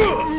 Ugh!